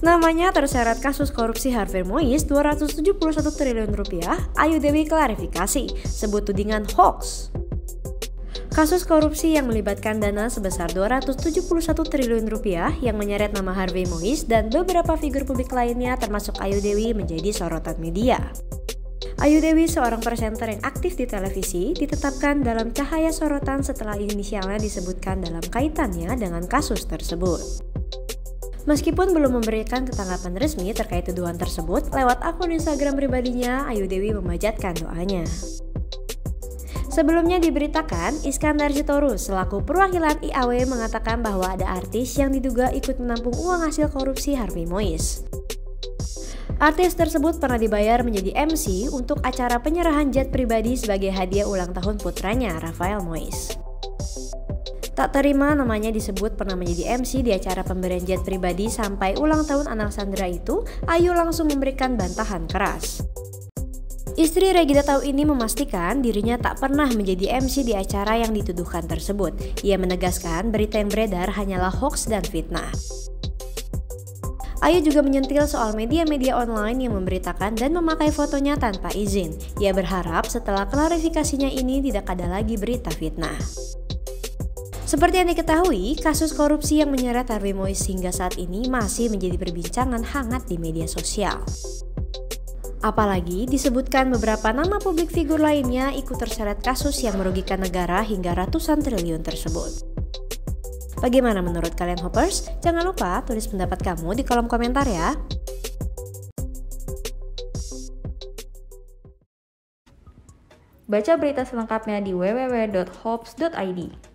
Namanya terseret kasus korupsi Harvey Mois 271 triliun rupiah, Ayu Dewi klarifikasi, sebut tudingan hoax. Kasus korupsi yang melibatkan dana sebesar 271 triliun rupiah yang menyeret nama Harvey Mois dan beberapa figur publik lainnya termasuk Ayu Dewi menjadi sorotan media. Ayu Dewi, seorang presenter yang aktif di televisi, ditetapkan dalam cahaya sorotan setelah inisialnya disebutkan dalam kaitannya dengan kasus tersebut. Meskipun belum memberikan ketanggapan resmi terkait tuduhan tersebut, lewat akun Instagram pribadinya, Ayu Dewi memajatkan doanya. Sebelumnya diberitakan, Iskandar Sitorus selaku perwakilan IAW mengatakan bahwa ada artis yang diduga ikut menampung uang hasil korupsi Harvey Mois. Artis tersebut pernah dibayar menjadi MC untuk acara penyerahan jet pribadi sebagai hadiah ulang tahun putranya, Rafael Mois. Tak terima namanya disebut pernah menjadi MC di acara pemberian jet pribadi sampai ulang tahun anak Sandra itu, Ayu langsung memberikan bantahan keras. Istri Regida Tau ini memastikan dirinya tak pernah menjadi MC di acara yang dituduhkan tersebut. Ia menegaskan berita yang beredar hanyalah hoax dan fitnah. Ayu juga menyentil soal media-media online yang memberitakan dan memakai fotonya tanpa izin. Ia berharap setelah klarifikasinya ini tidak ada lagi berita fitnah. Seperti yang diketahui, kasus korupsi yang menyeret Harvey Mois hingga saat ini masih menjadi perbincangan hangat di media sosial. Apalagi disebutkan beberapa nama publik figur lainnya ikut terseret kasus yang merugikan negara hingga ratusan triliun tersebut. Bagaimana menurut kalian Hoppers? Jangan lupa tulis pendapat kamu di kolom komentar ya. Baca berita selengkapnya di www.hops.id.